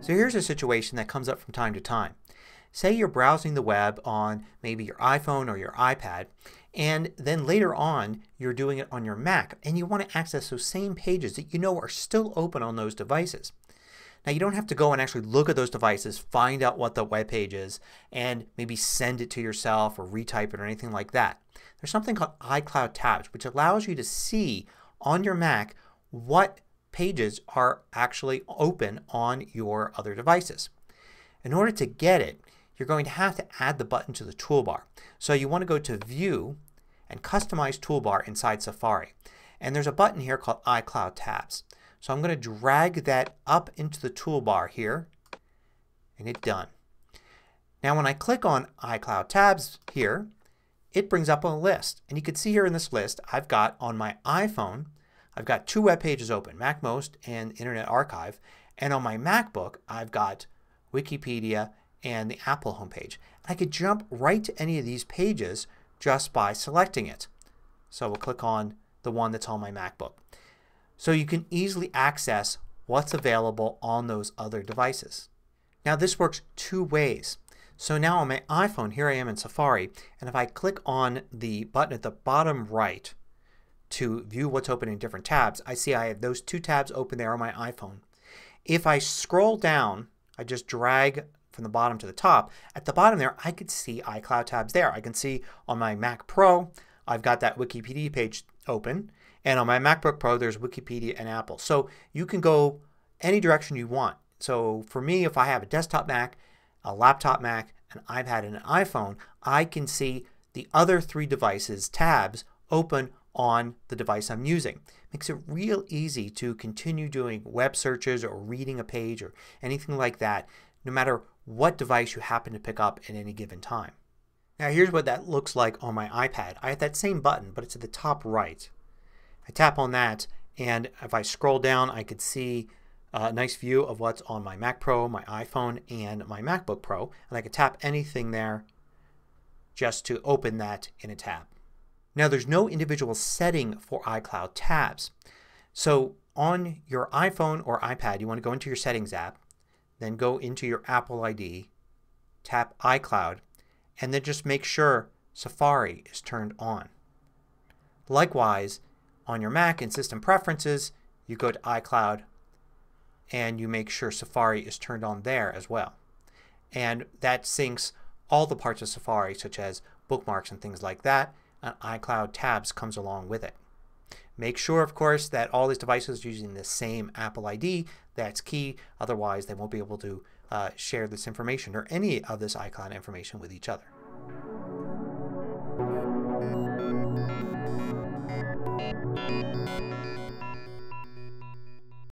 So here's a situation that comes up from time to time. Say you're browsing the web on maybe your iPhone or your iPad and then later on you're doing it on your Mac and you want to access those same pages that you know are still open on those devices. Now you don't have to go and actually look at those devices, find out what the web page is, and maybe send it to yourself or retype it or anything like that. There's something called iCloud Tabs which allows you to see on your Mac what pages are actually open on your other devices. In order to get it you're going to have to add the button to the toolbar. So you want to go to View and Customize Toolbar inside Safari. And there's a button here called iCloud Tabs. So I'm going to drag that up into the toolbar here and hit Done. Now when I click on iCloud Tabs here it brings up a list. And you can see here in this list I've got on my iPhone I've got two web pages open, MacMost and Internet Archive. And on my MacBook I've got Wikipedia and the Apple homepage. I could jump right to any of these pages just by selecting it. So we'll click on the one that's on my MacBook. So you can easily access what's available on those other devices. Now this works two ways. So now on my iPhone, here I am in Safari, and if I click on the button at the bottom right to view what's open in different tabs, I see I have those two tabs open there on my iPhone. If I scroll down, I just drag from the bottom to the top, at the bottom there I could see iCloud tabs there. I can see on my Mac Pro I've got that Wikipedia page open and on my MacBook Pro there's Wikipedia and Apple. So you can go any direction you want. So for me if I have a desktop Mac, a laptop Mac, an iPad and an iPhone I can see the other three devices tabs open on the device I'm using. Makes it real easy to continue doing web searches or reading a page or anything like that no matter what device you happen to pick up at any given time. Now here's what that looks like on my iPad. I have that same button but it's at the top right. I tap on that and if I scroll down I could see a nice view of what's on my Mac Pro, my iPhone, and my MacBook Pro. And I could tap anything there just to open that in a tab. Now there's no individual setting for iCloud tabs. So on your iPhone or iPad you want to go into your settings app then go into your Apple ID, tap iCloud, and then just make sure Safari is turned on. Likewise, on your Mac in System Preferences, you go to iCloud and you make sure Safari is turned on there as well. And that syncs all the parts of Safari such as bookmarks and things like that iCloud tabs comes along with it. Make sure of course that all these devices are using the same Apple ID. That's key. Otherwise they won't be able to uh, share this information or any of this iCloud information with each other.